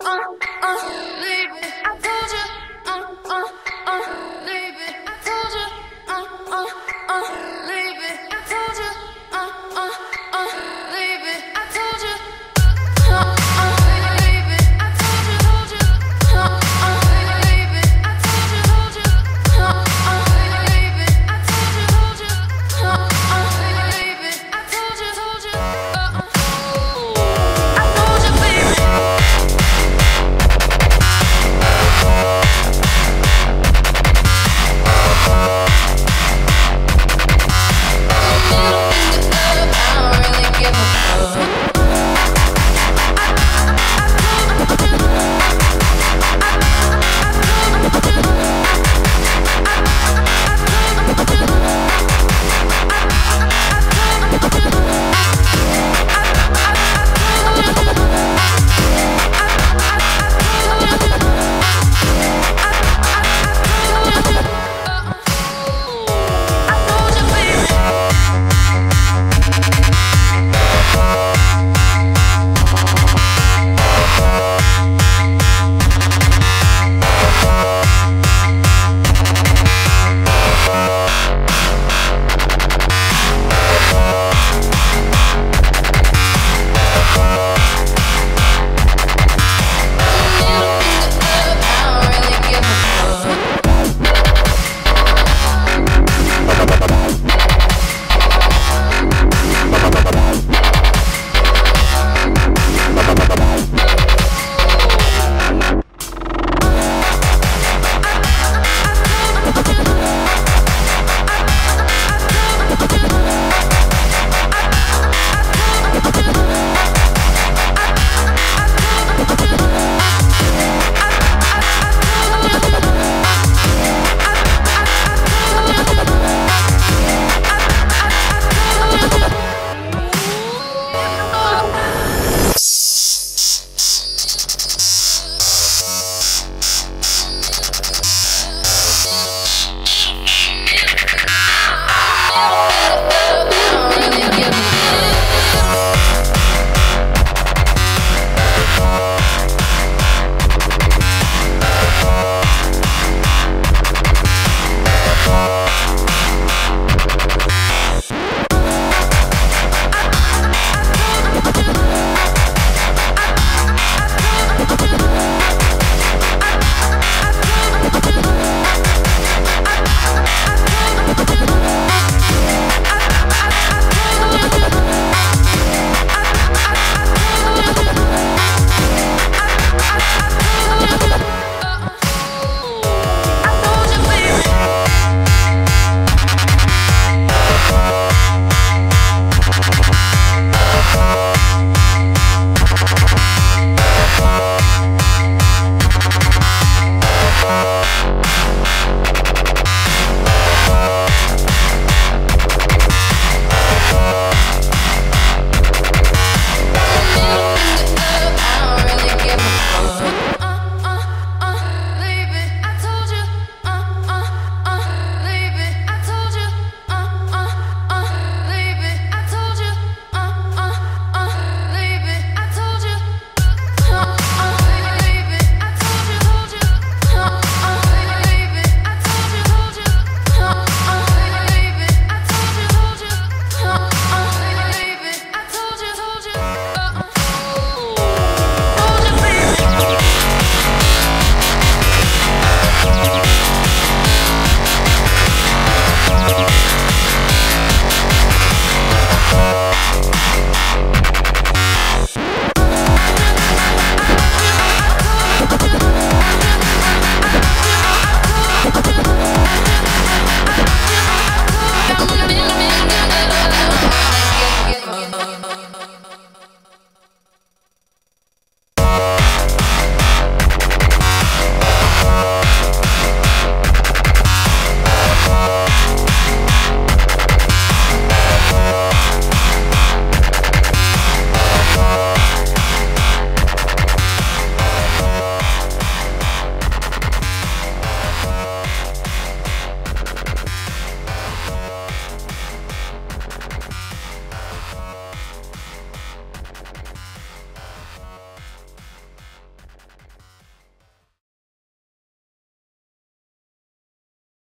uh, uh, uh. leave me. I told you